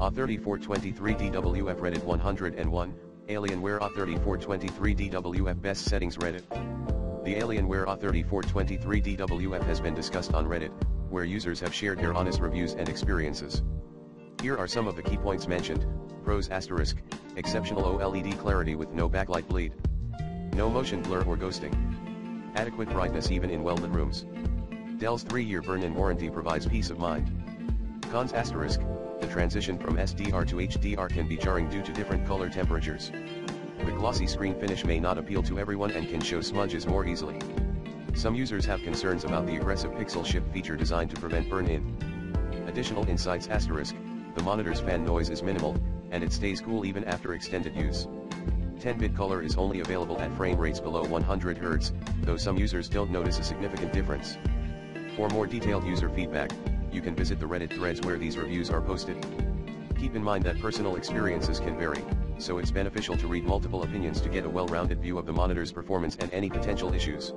A3423DWF Reddit 101, Alienware A3423DWF Best Settings Reddit. The Alienware A3423DWF has been discussed on Reddit, where users have shared their honest reviews and experiences. Here are some of the key points mentioned, pros asterisk, exceptional OLED clarity with no backlight bleed. No motion blur or ghosting. Adequate brightness even in well-lit rooms. Dell's 3-year burn-in warranty provides peace of mind. Cons asterisk, transition from SDR to HDR can be jarring due to different color temperatures. The glossy screen finish may not appeal to everyone and can show smudges more easily. Some users have concerns about the aggressive pixel shift feature designed to prevent burn-in. Additional insights asterisk, the monitor's fan noise is minimal, and it stays cool even after extended use. 10-bit color is only available at frame rates below 100 Hz, though some users don't notice a significant difference. For more detailed user feedback, you can visit the Reddit threads where these reviews are posted. Keep in mind that personal experiences can vary, so it's beneficial to read multiple opinions to get a well-rounded view of the monitor's performance and any potential issues.